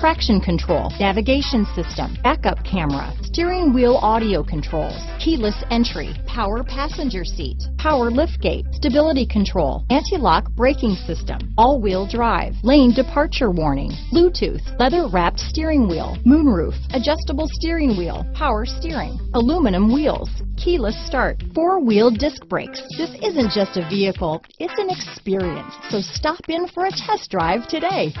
Traction control, navigation system, backup camera, steering wheel audio controls, keyless entry, power passenger seat, power liftgate, stability control, anti-lock braking system, all-wheel drive, lane departure warning, Bluetooth, leather wrapped steering wheel, moonroof, adjustable steering wheel, power steering, aluminum wheels, keyless start, four-wheel disc brakes. This isn't just a vehicle, it's an experience. So stop in for a test drive today.